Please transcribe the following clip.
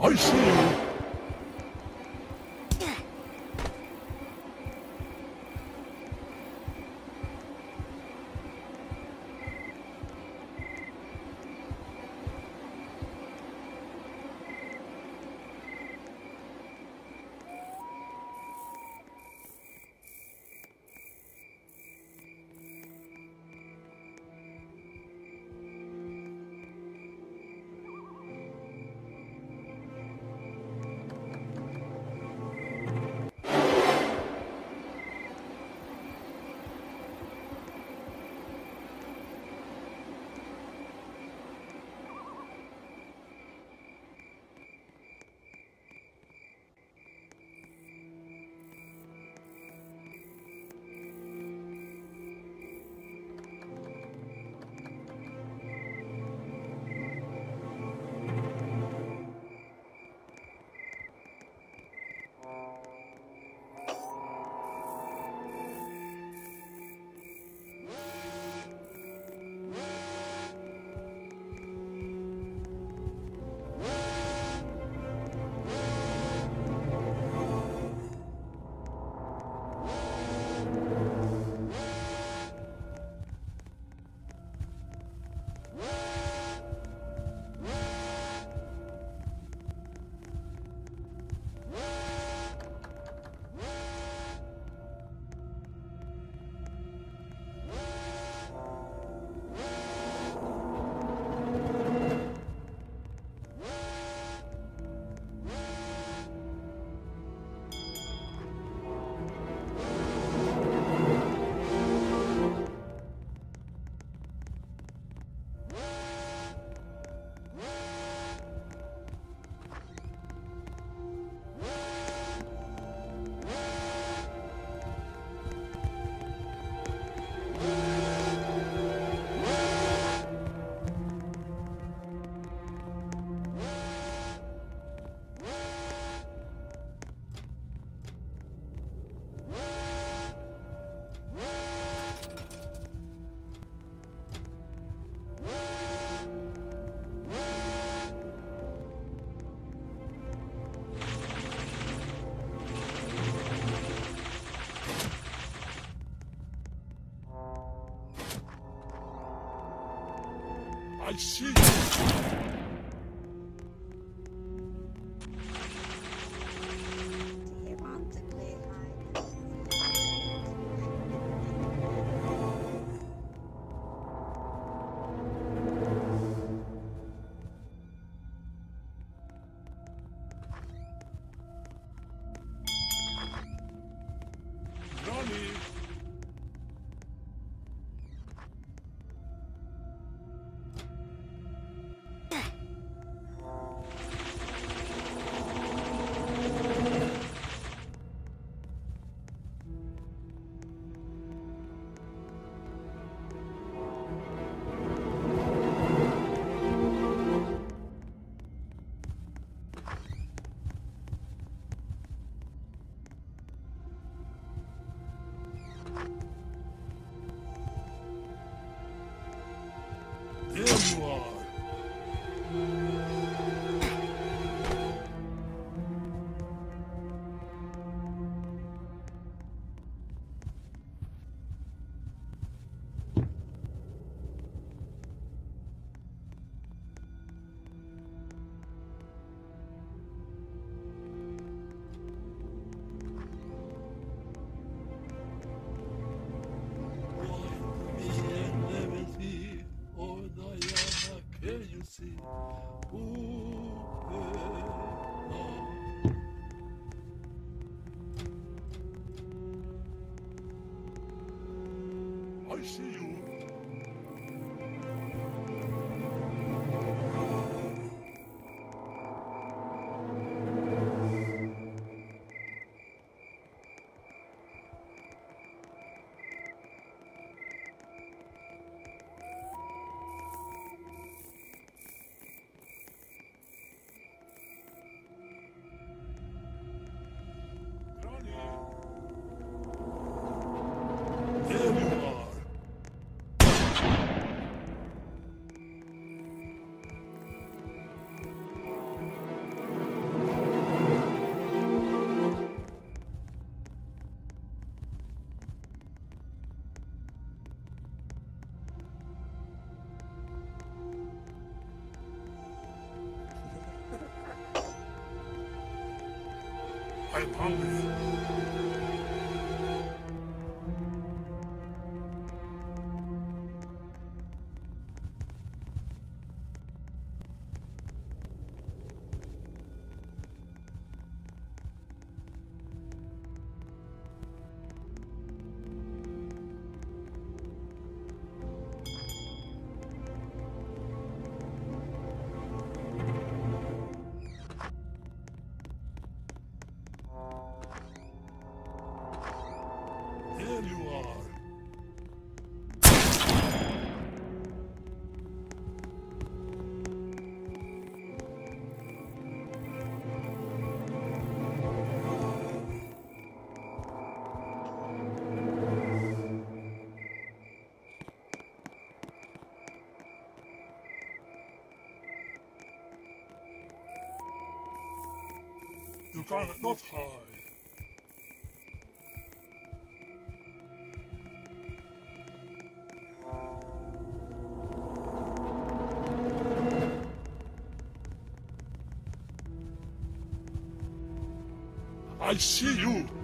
I see you. I see you. I see I'm hungry. You cannot hide. I see you.